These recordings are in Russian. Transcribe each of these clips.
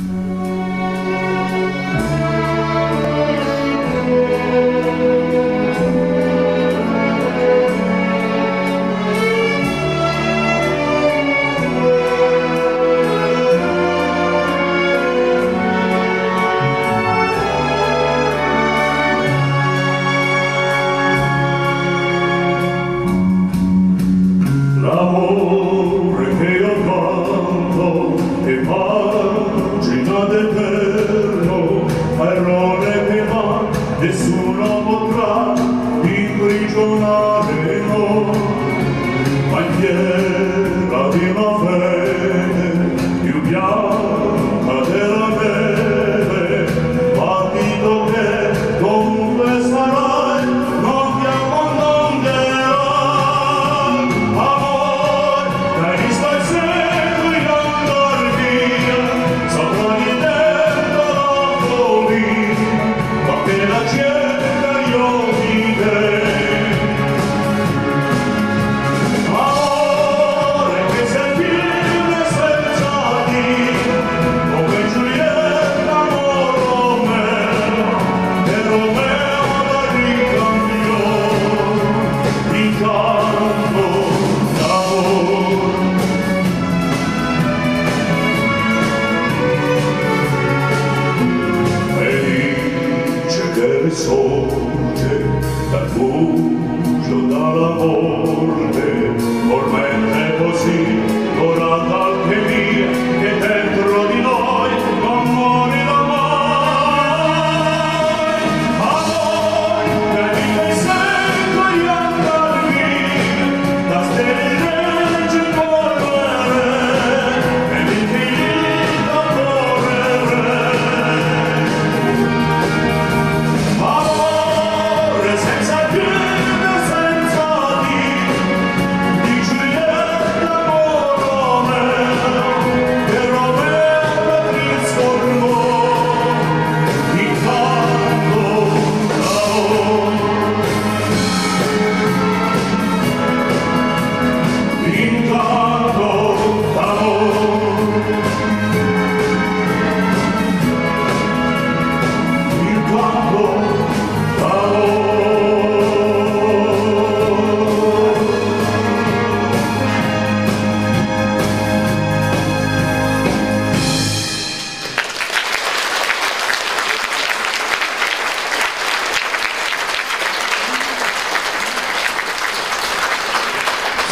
Mm-hmm. nessuno potrà Pierre sorge dal buio, dalla morte,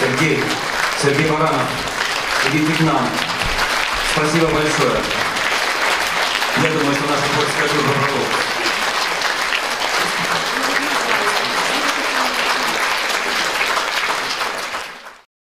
Сергей, Сергей Баранов, идите к нам. Спасибо большое. Я думаю, что наша ход скажу добровольно.